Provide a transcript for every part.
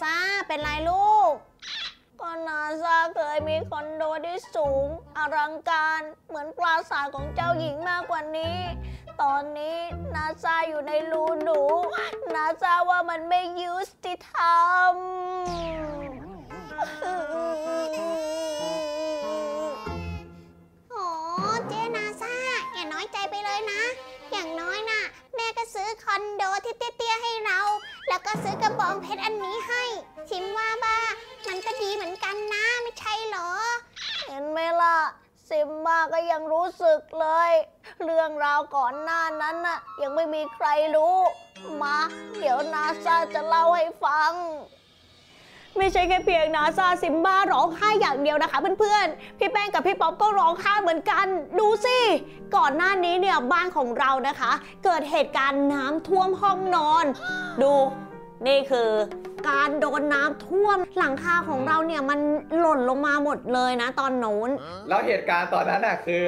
ซาเป็นไรลูก ก็นาซาเคยมีคอนโดที่สูง อลังการเหมือนปราสาทของเจ้าหญิงมากกว่านี้ ตอนนี้นาซาอยู่ในรูหนู นาซาว่ามันไม่ยุติธรรมโอ้เจนาซาอย่าน้อยใจไปเลยนะ อย่างน้อยน่ะ แม่ก็ซื้อคอนโดที่เตี้ยๆให้เรา แล้วก็ซื้อกระบองเพชรอันนี้ให้ ชิมว่าบ้า มันก็ดีเหมือนกันนะไม่ใช่เหรอ เห็นไหมล่ะซิมมาก็ยังรู้สึกเลย เรื่องราวก่อนหน้านั้นน่ะยังไม่มีใครรู้ มา เดี๋ยวนาซาจะเล่าให้ฟัง ไม่ใช่แค่เพียงนาซาซิมบ้าร้องไห้อย่างเดียวนะคะเพื่อนๆ พี่แป้งกับพี่ป๊อปก็ร้องไห้เหมือนกัน ดูสิ ก่อนหน้านี้เนี่ยบ้านของเรานะคะ เกิดเหตุการณ์น้ำท่วมห้องนอน ดูนี่คือการโดนน้ำท่วมหลังคาของเราเนี่ยมันหล่นลงมาหมดเลยนะตอนโน้น แล้วเหตุการณ์ตอนนั้นน่ะคือ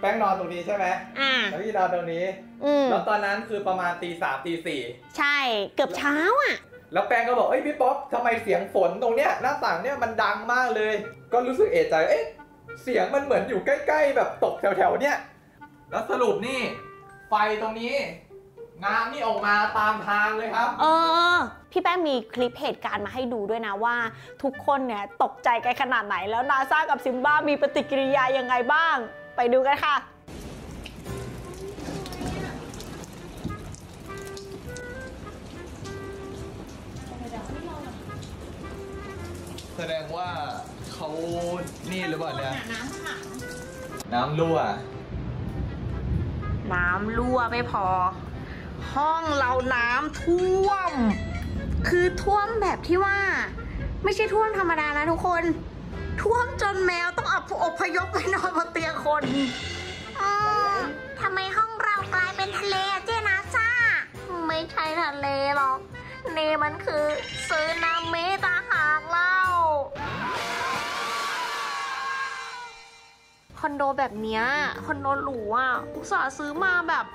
แป้งนอนตรงนี้ใช่ไหมอ่าแล้วพี่นอนตรงนี้ อืมแล้วตอนนั้นคือประมาณตีสามตีสี่ใช่เกือบเช้าอะ แล้วแป้งก็บอกเอ้ยพี่ป๊อปทำไมเสียงฝนตรงเนี้ยหน้าต่างเนี้ยมันดังมากเลย ก็รู้สึกเอะใจเอ๊ะเสียงมันเหมือนอยู่ใกล้ ๆ แบบตกแถวๆเนี้ยแล้วสรุปนี่ ไฟตรงนี้ น้ำนี่ออกมาตามทางเลยครับ เออ พี่แป้งมีคลิปเหตุการณ์มาให้ดูด้วยนะว่า ทุกคนเนี่ยตกใจกันขนาดไหนแล้วนาซากับซิมบ้ามีปฏิกิริยายังไงบ้าง ไปดูกันค่ะ แสดงว่าเขานี่หรือเปล่าเนี่ยน้ำขังน้ำรั่ว น้ำรั่วไม่พอ ห้องเราน้ำท่วม คือท่วมแบบที่ว่า ไม่ใช่ท่วมธรรมดานะทุกคน ท่วมจนแมวต้องอบอพยพไปนอนบนเตียงคนอ๋อทำไมห้องเรากลายเป็นทะเลอะเจนาซาไม่ใช่ทะเลหรอก นี่มันคือซึนามิตา คอนโดแบบเนี้ยคอนโดหรูอะอุตส่าห์ซื้อมาแบบ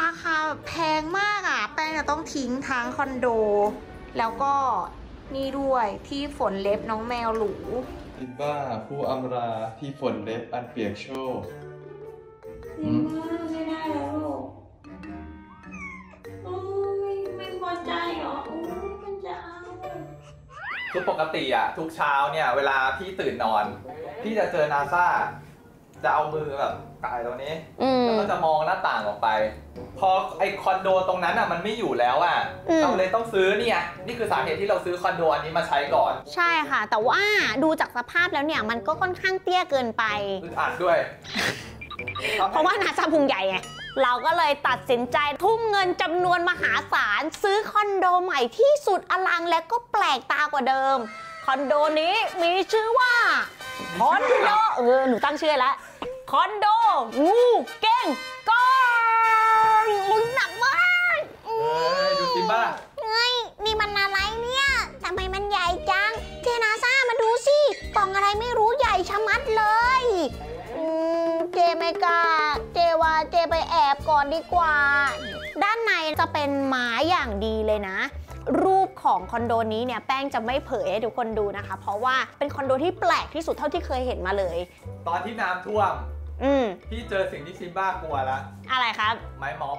ราคาแบบแพงมากอะ แป้งจะต้องทิ้งทั้งคอนโด แล้วก็นี่ด้วยที่ฝนเล็บน้องแมวหรูอิบ้าผู้อำราที่ฝนเล็บอันเปียกโชกไม่ได้แล้วลูกไม่ไม่พอใจเหรอมันจะเอาคือปกติอะทุกเช้าเนี่ย เวลาพี่ตื่นนอน พี่จะเจอนาซา จะเอามือแบบกายตรงนี้ อืม แล้วก็จะมองหน้าต่างออกไป พอไอคอนโดตรงนั้นอะมันไม่อยู่แล้วอะอืม เราเลยต้องซื้อเนี่ยนี่คือสาเหตุที่เราซื้อคอนโดอันนี้มาใช้ก่อนใช่ค่ะ แต่ว่าดูจากสภาพแล้วเนี่ยมันก็ค่อนข้างเตี้ยเกินไป อึดอัดด้วยเพราะว่านาซาพุงใหญ่ไงเราก็เลยตัดสินใจทุ่มเงินจำนวนมหาศาล ซื้อคอนโดใหม่ที่สุดอลังและก็แปลกตากว่าเดิม คอนโดนี้มีชื่อว่าคอนโดเออหนูตั้งชื่อแล้ว คอนโด งูเก้งก้อนอุ้ยหนักมากอืเอ้ยดูซิมบ้าเฮ้ยนี่มันอะไรเนี่ยทำไมมันใหญ่จังเจนาซามาดูสิกล่องอะไรไม่รู้ใหญ่ชะมัดเลยอืมเจไม่กล้าเจว่าเจไปแอบก่อนดีกว่า ด้านในจะเป็นไม้อย่างดีเลยนะรูปของคอนโดนี้เนี่ยแป้งจะไม่เผยให้ทุกคนดูนะคะ เพราะว่าเป็นคอนโดที่แปลกที่สุดเท่าที่เคยเห็นมาเลย ตอนที่น้ำท่วม อืมพี่เจอสิ่งที่ซิมบ้ากลัวละอะไรครับ ไม้ม็อบ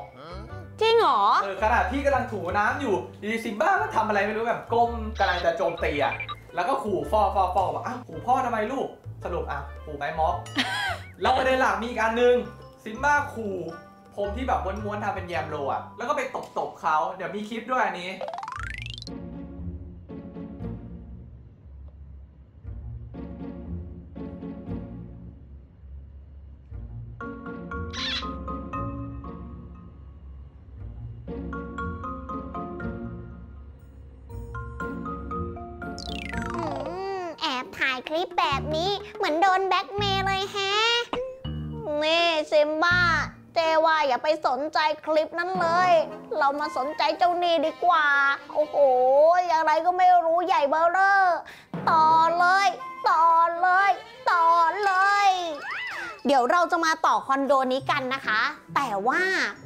จริงเหรอเออขณะพี่กำลังถูน้ำอยู่ดีซิมบ้าก็ทำอะไรไม่รู้แบบก้มกำลังจะโจมตีอะแล้วก็ขู่ฟอฟอฟอบอกอ้าวขู่พ่อทำไมลูกสรุปอะขู่ไม้ม็อบแล้วประเด็นหลักมีอีกอันหนึ่งซิมบ้าขู่ผมที่แบบม้วนๆทำเป็นแยมโรอะแล้วก็ไปตบๆเขาเดี๋ยวมีคลิปด้วยอันนี้ อย่าไปสนใจคลิปนั้นเลย เรามาสนใจเจ้านี่ดีกว่า โอ้โห อะไรก็ไม่รู้ใหญ่เบ้อเร่อต่อเลย ต่อเลย ต่อเลย เดี๋ยวเราจะมาต่อคอนโดนี้กันนะคะ แต่ว่า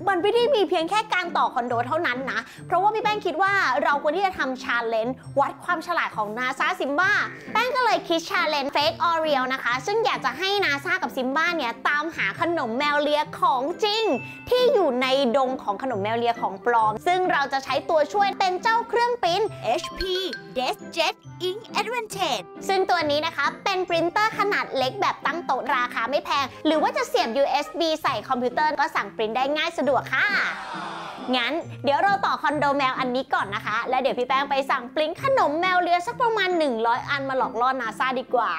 มันไม่ได้มีเพียงแค่การต่อคอนโดเท่านั้นนะ เพราะว่าพี่แป้งคิดว่าเราควรที่จะทำ challenge วัดความฉลาดของนาซาซิมบ้าแป้งก็เลยคิด challenge fake or real นะคะ ซึ่งอยากจะให้นาซากับซิมบ้าเนี่ยตามหาขนมแมวเลียของจริง ที่อยู่ในดงของขนมแมวเลียของปลอม ซึ่งเราจะใช้ตัวช่วยเป็นเจ้าเครื่องปริ้น HP DeskJet Ink Advantage ซึ่งตัวนี้นะคะเป็นปรินเตอร์ขนาดเล็กแบบตั้งโต๊ะราคาไม่แพงหรือว่าจะเสียบ USB ใส่คอมพิวเตอร์ก็สั่งปริ้นได้ง่ายสะดวกค่ะ งั้นเดี๋ยวเราต่อคอนโดแมวอันนี้ก่อนนะคะ แล้วเดี๋ยวพี่แป้งไปสั่งปริ้นขนมแมวเลียสักประมาณ 100 อันมาหลอกล่อนาซาดีกว่า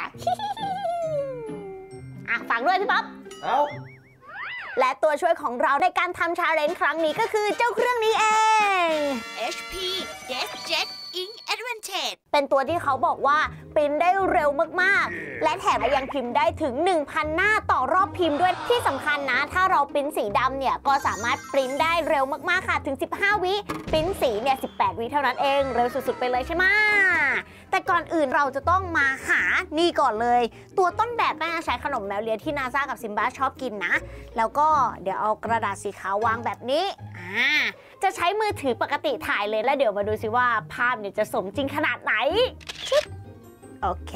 อะฝากด้วยพี่ป๊อปเอ้าและตัวช่วยของเราในการทำ challenge ครั้งนี้ก็คือเจ้าเครื่องนี้เอง HP DeskJet Ink Advantage เป็นตัวที่เขาบอกว่าปริ้นได้เร็วมากๆ และแถมยังพิมพ์ได้ถึง 1,000 หน้าต่อรอบพิมพ์ด้วยที่สำคัญนะ ถ้าเราปริ้นสีดำเนี่ยก็สามารถปริ้นได้เร็วมากๆค่ะถึง 15 วิปริ้นสีเนี่ย 18 วิเท่านั้นเอง เร็วสุดๆไปเลยใช่ไหม แต่ก่อนอื่นเราจะต้องมาหานี่ก่อนเลย ตัวต้นแบบน่ใช้ขนมแมวเลียที่นาซากับซิมบ้าชอบกินนะ แล้วก็เดี๋ยวเอากระดาษสีขาววางแบบนี้อ่าจะใช้มือถือปกติถ่ายเลยแล้วเดี๋ยวมาดูสิว่าภาพเนี่ยจะสมจริงขนาดไหนโอเค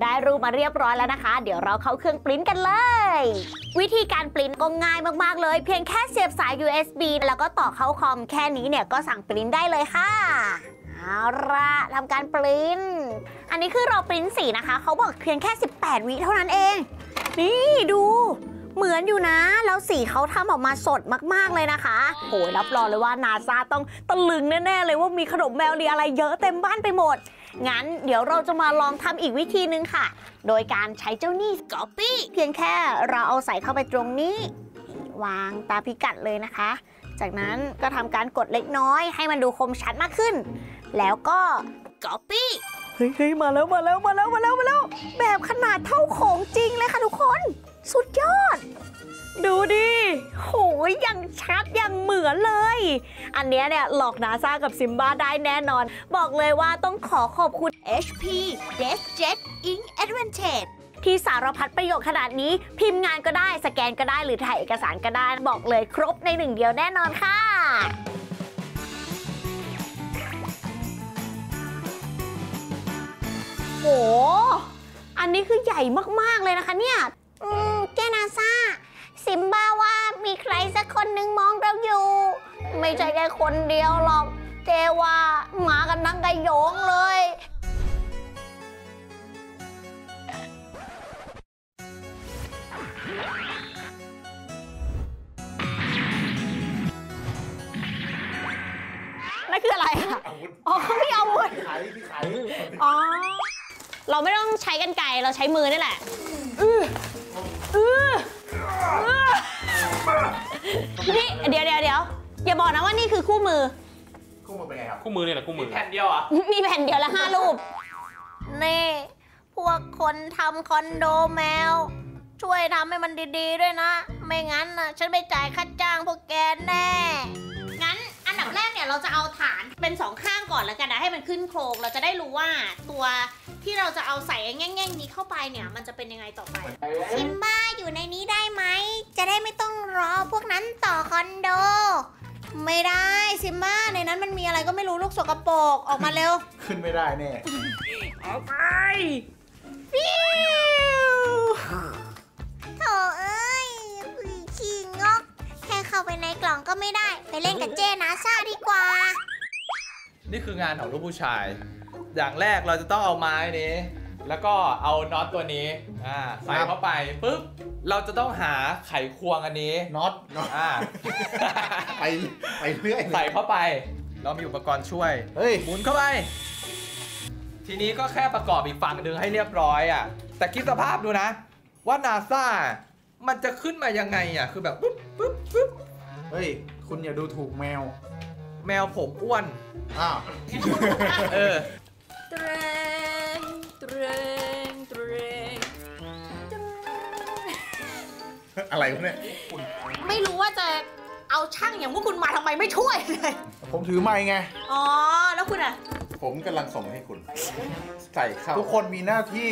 ได้รูปมาเรียบร้อยแล้วนะคะ เดี๋ยวเราเข้าเครื่องปริ้นกันเลย วิธีการปริ้นก็ง่ายมากๆเลย เพียงแค่เสียบสาย USB แล้วก็ต่อเข้าคอมแค่นี้เนี่ยก็สั่งปริ้นได้เลยค่ะ เอาละทำการปริ้น อันนี้คือเราปริ้นสีนะคะ เขาบอกเพียงแค่ 18 วิเท่านั้นเอง นี่ดูเหมือนอยู่นะ แล้วสีเขาทำออกมาสดมากๆเลยนะคะโอ้ยรับรองเลยว่านาซาต้องตะลึงแน่ ๆ เลยว่ามีขนมแมวเลีอะไรเยอะเต็มบ้านไปหมด งั้นเดี๋ยวเราจะมาลองทำอีกวิธีนึงค่ะ โดยการใช้เจ้านี่สกอปปี้เพียงแค่เราเอาใส่เข้าไปตรงนี้ วางตาพิกัดเลยนะคะ จากนั้นก็ทำการกดเล็กน้อยให้มันดูคมชัดมากขึ้น แล้วก็ Copy เฮ้ยเฮ้ยมาแล้วมาแล้วมาแล้วมาแล้วมาแล้ว แบบขนาดเท่าของจริงเลยค่ะทุกคน สุดยอด ดูดิโหยยังชัดยังเหมือนเลย อันเนี้ยเนี่ยหลอกนาซากับซิมบ้าได้แน่นอน บอกเลยว่าต้องขอขอบคุณ HP DeskJet Ink Advantage ที่สารพัดประโยชน์ขนาดนี้ พิมพ์งานก็ได้สแกนก็ได้หรือถ่ายเอกสารก็ได้ บอกเลยครบในหนึ่งเดียวแน่นอนค่ะ โห อันนี้คือใหญ่มากๆเลยนะคะเนี่ย อืมเจนาซาซิมบ้าว่ามีใครสักคนหนึ่งมองเราอยู่ ไม่ใช่แค่คนเดียวหรอก เจว่ามากันทั้งกระโยงเลย นั่นคืออะไรอะอาวุธ อ๋อเขามีอาวุธพี่ขายพี่ขายอ๋อ เราไม่ต้องใช้กันไกรเราใช้มือนี่แหละอืออืออือนี่เดี๋ยวเดี๋ยวเดี๋ยวอย่าบอกนะว่านี่คือคู่มือ คู่มือเป็นไงครับ คู่มือเนี่ยแหละคู่มืมีอแผ่นเดียวเหรอะ มีแผ่นเดียวละห้ารูป นี่ พวกคนทำคอนโดแมว ช่วยทำให้มันดีๆด้วยนะ ไม่งั้นนะฉันไม่จ่ายค่าจ้างพวกแกแน่ เนี่ยเราจะเอาฐานเป็นสองข้างก่อนแล้วกันนะให้มันขึ้นโครงเราจะได้รู้ว่าตัวที่เราจะเอาใส่แง่งๆนี้เข้าไปเนี่ย มันจะเป็นยังไงต่อไปซิมบ้าอยู่ในนี้ได้ไหมจะได้ไม่ต้องรอพวกนั้นต่อคอนโด ไม่ได้ซิมบ้าในนั้นมันมีอะไรก็ไม่รู้ลูกสกปรกออกมาเร็ว ขึ้นไม่ได้แน่เอาไปฟิว กล่องก็ไม่ได้ ไปเล่นกับเจนาซาดีกว่า นี่คืองานของลูกผู้ชาย อย่างแรกเราจะต้องเอาไม้นี้ แล้วก็เอาน็อตตัวนี้อ่าใส่เข้าไปปุ๊บเราจะต้องหาไขควงอันนี้น็อตน็อตอ่าไปไปเรื่อยใส่เข้าไป เรามีอุปกรณ์ช่วยเฮ้ยหมุนเข้าไป ทีนี้ก็แค่ประกอบอีกฝั่งหนึ่งให้เรียบร้อยอะ แต่คิดสภาพดูนะ ว่านาซามันจะขึ้นมายังไงอะ คือแบบปุ๊บปุ๊บปุ๊บ เฮ้ย คุณอย่าดูถูกแมว แมวผมอ้วน อ้าว เออเตรงเตรงเตรงอะไรวะเนี่ย ไม่รู้ว่าจะเอาช่างอย่างพวกคุณมาทำไมไม่ช่วยเลย ผมถือไม้ไง อ๋อ แล้วคุณอะ ผมกำลังส่งให้คุณ ใส่เข้าทุกคนมีหน้าที่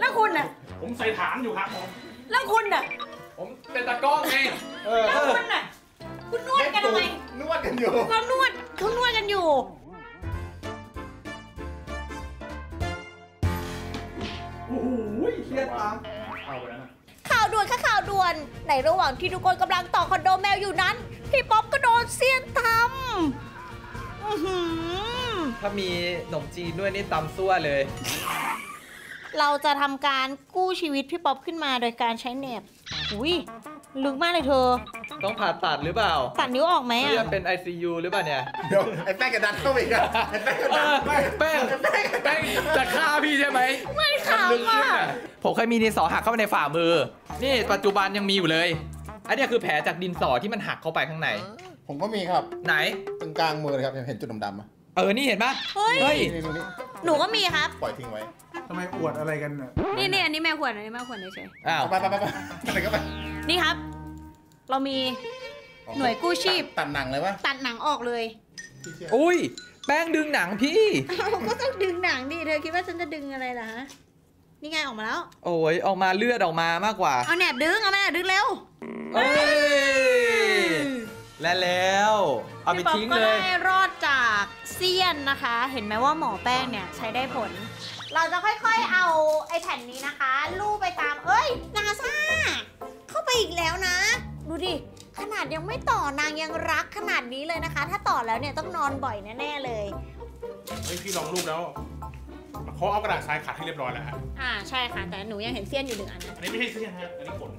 แล้วคุณอะ ผมใส่ฐานอยู่ครับผม แล้วคุณน่ะผม เป็นตากล้องไงเออแล้วคุณน่ะคุณนวดกันทำไมนวดกันอยู่เขานวดเขานวดกันอยู่ โอ้โหเครียดตังเอาไปแล้วนะข่าวด่วนค่ะข่าวด่วน ในระหว่างที่ทุกคนกำลังต่อคอนโดแมวอยู่นั้น พี่ป๊อปก็โดนเสี้ยนทำอื้อหือ ถ้ามีขนมจีนด้วยนี่ตำซั่วเลย เราจะทำการกู้ชีวิตพี่ป๊อปขึ้นมาโดยการใช้เน็บอุ้ย ลึกมากเลยเธอ ต้องผ่าตัดหรือเปล่า ตัดนิ้วออกไหมเลืออะดเป็น ICU หรือเปล่าเนี่ย เดี๋ยวไอ้แป้งกระดันเข้าไปอีกอะไอ้แป้งกระดันแป้งแป้งจะฆ่าพี่ใช่ไหมไม่ขาวลึกขึ้นอะอะผมเคยมีดินสอหักเข้าไปในฝ่ามือ นี่ปัจจุบันยังมีอยู่เลย อันเนี้ยคือแผลจากดินสอที่มันหักเข้าไปข้างใน ผมก็มีครับ ไหน ตรงกลางมือเลยครับ เห็นจุดดำๆอะเออ นี่เห็นปะเฮ้ยเฮ้ยนี่ตรงนี้หนูก็มีครับ ปล่อยทิ้งไว้ ทำไมอวดอะไรกันน่ะนี่นี่อันนี้แม่ขวดอันนี้แม่ขวดเฉยอ้าวไปไปไปไปไปก็ไปๆนี่ครับ เรามีหน่วยกู้ชีพตัดหนังเลยวะตัดหนังออกเลยพี่เชี่ยอุ้ย แป้งดึงหนังพี่เราก็ต้องดึงหนังดิเธอคิดว่าฉันจะดึงอะไรล่ะฮะนี่ไงออกมาแล้ว โอ้ยออกมาเลือดออกมามากกว่า เอาแหนบดึงเอามาแหนบดึงเร็วเอ้ยและแล้ว เอาไปพี่ป๊อปทิ้งก็เลยได้รอดจากเซียนนะคะ เห็นไหมว่าหมอแป้งเนี่ยใช้ได้ผล เราจะค่อยๆเอาไอ้แผ่นนี้นะคะ ลูบไปตาม เอ้ยนาซาเข้าไปอีกแล้วนะ ดูดิ ขนาดยังไม่ต่อนางยังรักขนาดนี้เลยนะคะ ถ้าต่อแล้วเนี่ยต้องนอนบ่อยแน่ๆเลย เฮ้ยพี่ลองรูปแล้วเขาเอากระดาษทรายขัดให้เรียบร้อยแล้วฮะอ่าใช่ค่ะ แต่หนูยังเห็นเซียนอยู่หนึ่งอันนะอันนี้ไม่ใช่เสื้อฮะอันนี้ขน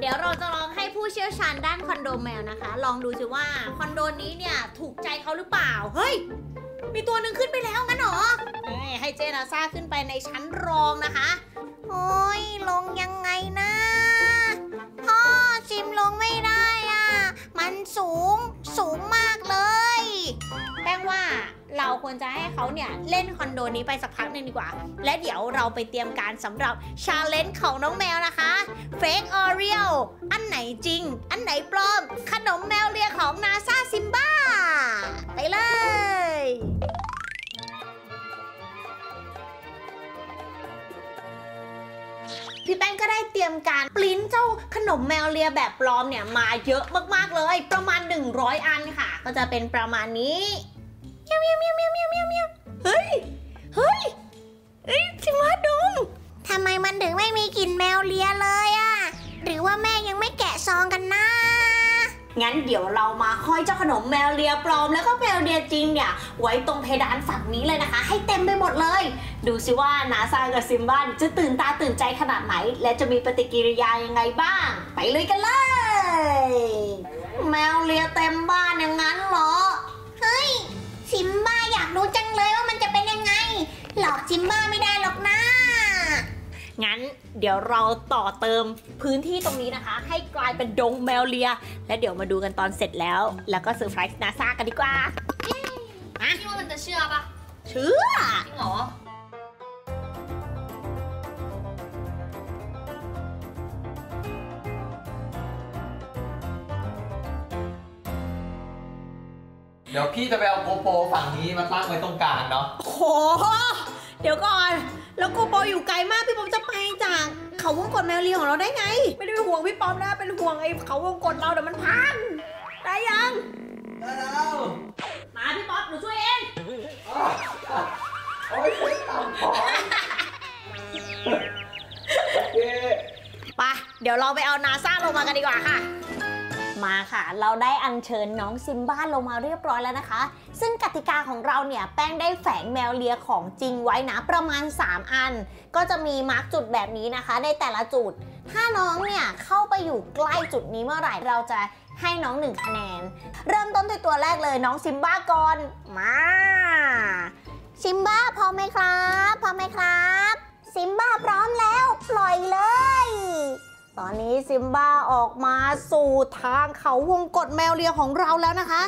เดี๋ยวเราจะลองให้ผู้เชี่ยวชาญด้านคอนโดแมวนะคะ ลองดูสิว่าคอนโดนี้เนี่ยถูกใจเขาหรือเปล่า เฮ้ย มีตัวหนึ่งขึ้นไปแล้วงั้นเหรอให้เจนาซ่าขึ้นไปในชั้นรองนะคะ โอ้ยลงยังไงนะพ่อซิมลงไม่ได้อะ มันสูงสูงมากเลยแป้งว่าเราควรจะให้เขาเนี่ย เล่นคอนโดนี้ไปสักพักหนึ่งดีกว่า และเดี๋ยวเราไปเตรียมการสำหรับชาเลนจ์ของน้องแมวนะคะ Fake or Real อันไหนจริง อันไหนปลอม ขนมแมวเลียของนาซาซิมบ้า ไปเลย พี่แป้งก็ได้เตรียมการปริ้นเจ้าขนมแมวเลียแบบปลอมเนี่ยมาเยอะมากๆเลย ประมาณ 100 อันค่ะ ก็จะเป็นประมาณนี้เมียวเมียวเมียวเมียวเมียวเมียวเมียวเฮ้ยเฮ้ยเฮ้ยจิมาดมทำไมมันถึงไม่มีกลิ่นแมวเลียเลยอะหรือว่าแม่ยังไม่แกะซองกันนะ งั้นเดี๋ยวเรามาห้อยเจ้าขนมแมวเลียปลอม แล้วก็แมวเลียจริงเนี่ย ไว้ตรงเพดานฝั่งนี้เลยนะคะ ให้เต็มไปหมดเลย ดูสิว่านาซากับซิมบ้านจะตื่นตาตื่นใจขนาดไหน และจะมีปฏิกิริยายังไงบ้าง ไปเลยกันเลย แมวเลียเต็มบ้านอย่างนั้นเหรอเฮ้ยซิมบ้าอยากรู้จังเลยว่ามันจะเป็นยังไง หลอกซิมบ้าไม่ได้หรอกนะ งั้นเดี๋ยวเราต่อเติมพื้นที่ตรงนี้นะคะ ให้กลายเป็นดงแมวเลีย และเดี๋ยวมาดูกันตอนเสร็จแล้ว แล้วก็เซอร์ไพรส์นาซากันดีกว่าพี่ว่ามันจะเชื่อปะเชื่อจริงเหรอเดี๋ยวพี่จะไปเอาโกโปรฝั่งนี้มาตั้งไว้ตรงกลางเนาะโห เดี๋ยวก่อน แล้วกูโปออยู่ไกลมากพี่ปอมจะไปจากเขาวงกดแมวเลียของเราได้ไง ไม่ได้เป็นห่วงพี่ปอมนะเป็นห่วงไอ้เขาวงกดเราเดี๋ยวมันพังได้ยังได้แล้วมาพี่ป๊อปหนูช่วยเองโอ้ยต่ำพอโอเคไปเดี๋ยวเราไปเอานาซาลงมากันดีกว่าค่ะ มาค่ะ เราได้อัญเชิญน้องซิมบ้าลงมาเรียบร้อยแล้วนะคะ ซึ่งกติกาของเราเนี่ยแป้งได้แฝงแมวเลียของจริงไว้นะประมาณ 3 อัน ก็จะมีมาร์กจุดแบบนี้นะคะ ในแต่ละจุด ถ้าน้องเนี่ยเข้าไปอยู่ใกล้จุดนี้เมื่อไหร่เราจะให้น้องหนึ่งคะแนน เริ่มต้นด้วยตัวแรกเลยน้องซิมบ้าก่อนมาซิมบ้าพร้อมไหมครับ พร้อมไหมครับ ซิมบ้าพร้อมแล้ว ปล่อยเลย ตอนนี้ซิมบ้าออกมาสู่ทางเขาวงกฏแมวเลียของเราแล้วนะคะ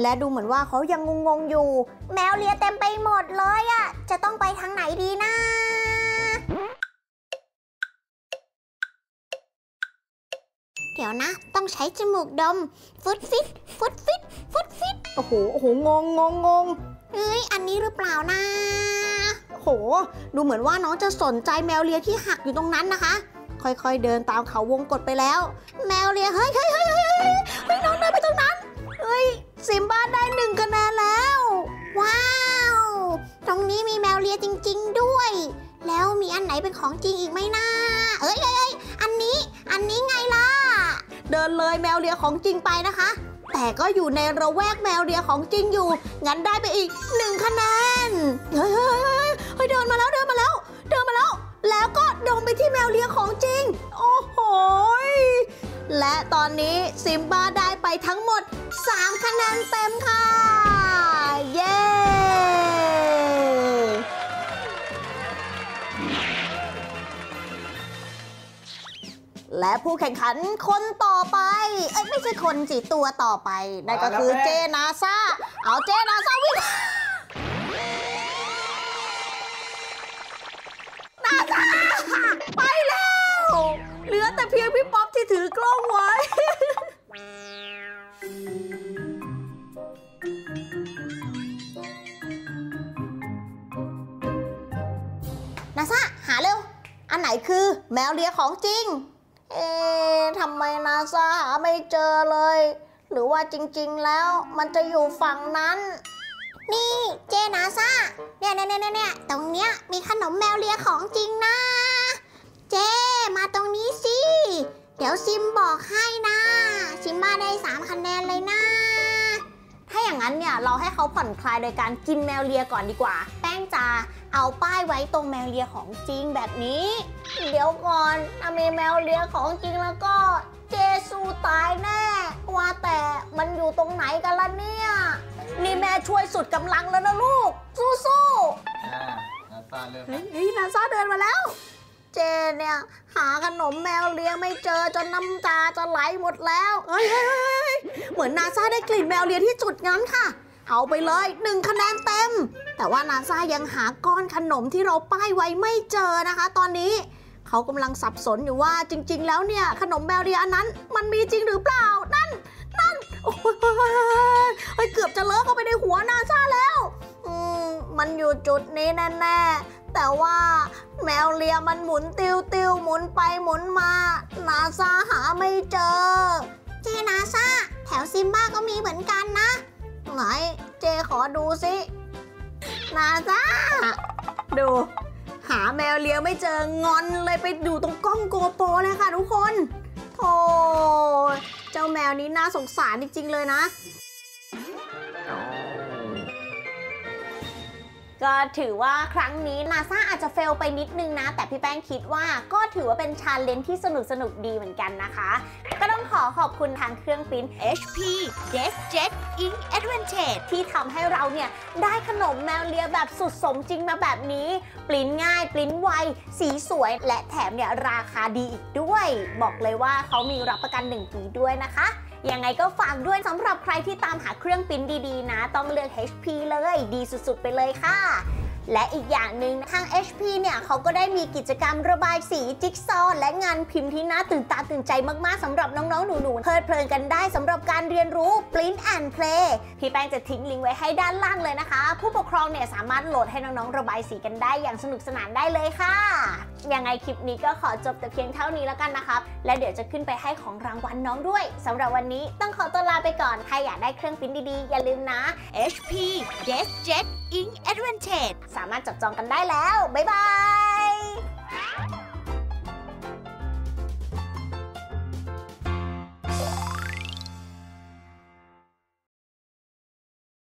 และดูเหมือนว่าเขายังงงๆอยู่ แมวเลียเต็มไปหมดเลยอะจะต้องไปทางไหนดีนะเดี๋ยวนะ ต้องใช้จมูกดม ฟุตฟิต ฟุตฟิต ฟุตฟิต โอ้โห โอ้โห งงงงงงเอ้ย อันนี้หรือเปล่านะ โอ้โห ดูเหมือนว่าน้องจะสนใจแมวเลียที่หักอยู่ตรงนั้นนะคะ ค่อยๆ เดินตามเขาวงกฏไปแล้ว แมวเลียเฮ้ยเฮ้ยเฮ้ยเฮ้ยเฮ้ยน้องเดินไปตรงนั้นเฮ้ยซิมบ้าได้หนึ่งคะแนนแล้ว ว้าว ตรงนี้มีแมวเลียจริง ๆ ด้วย แล้วมีอันไหนเป็นของจริงอีกไหมนะเอ้ยเอ้ยเอ้ยอันนี้ อันนี้ไงล่ะ เดินเลยแมวเลียของจริงไปนะคะ แต่ก็อยู่ในระแวกแมวเลียของจริงอยู่ งั้นได้ไปอีกหนึ่งคะแนน เฮ้ยเฮ้ยเฮ้ยเฮ้ยเดินมาแล้วเดินมาแล้ว เดินมาแล้ว แล้วก็โดนไปที่แมวเลียของจริง โอ้โหยและตอนนี้ซิมบ้าได้ไปทั้งหมด 3 คะแนนเต็มค่ะ เย้ และผู้แข่งขันคนต่อไป เอ้ยไม่ใช่คนสิตัวต่อไปนั่นก็คือเจนาซาเอาเจนาซาวิ่ง แต่เพียงพี่ป๊อปที่ถือกล้องไว้ นาซาหาเร็ว อันไหนคือแมวเลียของจริง เอ๊ะทำไมนาซาหาไม่เจอเลย หรือว่าจริง ๆ แล้วมันจะอยู่ฝั่งนั้น นี่เจนาซาเนี่ยเนี่ยเนี่ยเนี่ยตรงเนี้ยมีขนมแมวเลียของจริงนะ เจ มาตรงนี้สิ เดี๋ยวซิมบอกให้นะ ซิมมาได้สามคะแนนเลยนะ ถ้าอย่างนั้นเนี่ยเราให้เขาผ่อนคลายโดยการกินแมวเลียก่อนดีกว่า แป้งจะเอาป้ายไว้ตรงแมวเลียของจริงแบบนี้ เดี๋ยวก่อนถ้ามีแมวเลียของจริงแล้วก็เจสู้ตายแน่ ว่าแต่มันอยู่ตรงไหนกันล่ะเนี่ย นี่แม่ช่วยสุดกำลังแล้วนะลูก สู้ๆ อ่านาซาเริ่มเฮ้ยเฮ้ยนาซาเดินมาแล้ว เจนเนี่ย หาขนมแมวเลี้ยงไม่เจอจนน้ำตาจะไหลหมดแล้วเฮ้ยเหมือนนาซาได้กลิ่นแมวเลี้ยงที่จุดนั้นค่ะ เอาไปเลยหนึ่งคะแนนเต็ม แต่ว่านาซายังหาก้อนขนมที่เราป้ายไว้ไม่เจอนะคะ ตอนนี้เขากำลังสับสนอยู่ว่าจริง ๆ แล้วเนี่ย ขนมแมวเลี้ยงอันนั้น มันมีจริงหรือเปล่านั่น นั่นโอ้ยเฮ้ยเฮ้ยเฮ้ยเฮ้ยเกือบจะเลอะเข้าไปในหัวนาซาแล้ว อืมมันอยู่จุดนี้แน่ๆ แต่ว่าแมวเลียมันหมุนติวติวๆหมุนไปหมุนมานาซาหาไม่เจอ เจนาซาแถวซิมบ้าก็มีเหมือนกันนะ ไหนเจขอดูสินาซาดู หาแมวเลียไม่เจองอนเลยไปดูตรงกล้องโกโปรเลยค่ะทุกคนโธ่เจ้าแมวนี้น่าสงสารจริงๆเลยนะ ก็ถือว่าครั้งนี้นาซาอาจจะเฟลไปนิดนึงนะ แต่พี่แป้งคิดว่าก็ถือว่าเป็นชาเลนจ์ที่สนุกสนุกดีเหมือนกันนะคะ ก็ต้องขอขอบคุณทางเครื่องปิ้น HP Yes Jet Ink Advantage ที่ทำให้เราเนี่ยได้ขนมแมวเลียแบบสุดสมจริงมาแบบนี้ปริ้นง่ายปริ้นไว สีสวย และแถมเนี่ยราคาดีอีกด้วย บอกเลยว่าเขามีรับประกัน 1 ปีด้วยนะคะ ยังไงก็ฝากด้วยสำหรับใครที่ตามหาเครื่องปิ้นดีๆ นะ ต้องเลือก HP เลย ดีสุดๆ ไปเลยค่ะ และอีกอย่างหนึ่งทาง HP เนี่ยเขาก็ได้มีกิจกรรมระบายสีจิ๊กซอว์และงานพิมพ์ที่น่าตื่นตาตื่นใจมากๆสำหรับน้องๆ หนูๆเพลิดเพลินกันได้สำหรับการเรียนรู้ Print and Play พี่แป้งจะทิ้งลิงก์ไว้ให้ด้านล่างเลยนะคะ ผู้ปกครองเนี่ยสามารถโหลดให้น้องๆ ระบายสีกันได้อย่างสนุกสนานได้เลยค่ะยังไงคลิปนี้ก็ขอจบแต่เพียงเท่านี้แล้วกันนะครับ และเดี๋ยวจะขึ้นไปให้ของรางวัลน้องด้วยสำหรับวันนี้ต้องขอตัวลาไปก่อน ใครอยากได้เครื่องปริ้นดีๆ อย่าลืมนะ HP Yes Jet Ink Advantage สามารถจับจองกันได้แล้ว บ๊ายบาย